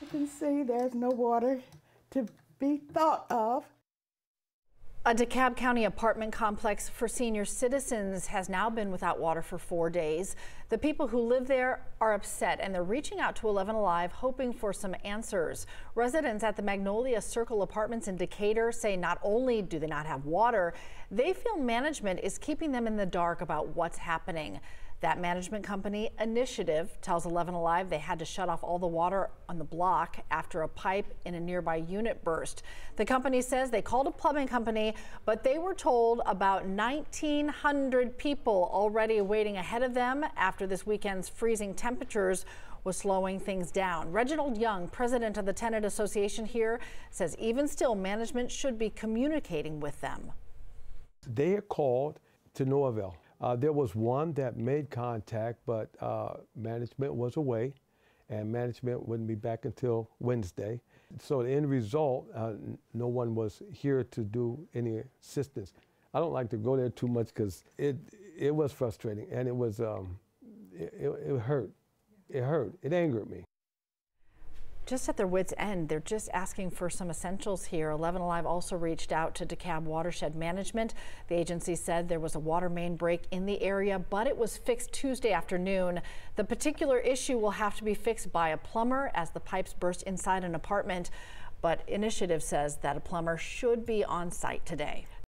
You can see there's no water to be thought of. A DeKalb County apartment complex for senior citizens has now been without water for four days. The people who live there are upset and they're reaching out to 11 Alive hoping for some answers. Residents at the Magnolia Circle Apartments in Decatur say not only do they not have water, they feel management is keeping them in the dark about what's happening. That management company initiative tells 11 Alive they had to shut off all the water on the block after a pipe in a nearby unit burst. The company says they called a plumbing company, but they were told about 1,900 people already waiting ahead of them after this weekend's freezing temperatures was slowing things down. Reginald Young, president of the Tenant Association here, says even still management should be communicating with them. They are called to no avail. Uh, there was one that made contact, but uh, management was away, and management wouldn't be back until Wednesday. So the end result, uh, no one was here to do any assistance. I don't like to go there too much because it it was frustrating and it was um, it, it, hurt. It hurt. It angered me just at their wits end. They're just asking for some essentials here. 11 Alive also reached out to DeKalb Watershed Management. The agency said there was a water main break in the area, but it was fixed Tuesday afternoon. The particular issue will have to be fixed by a plumber as the pipes burst inside an apartment. But Initiative says that a plumber should be on site today.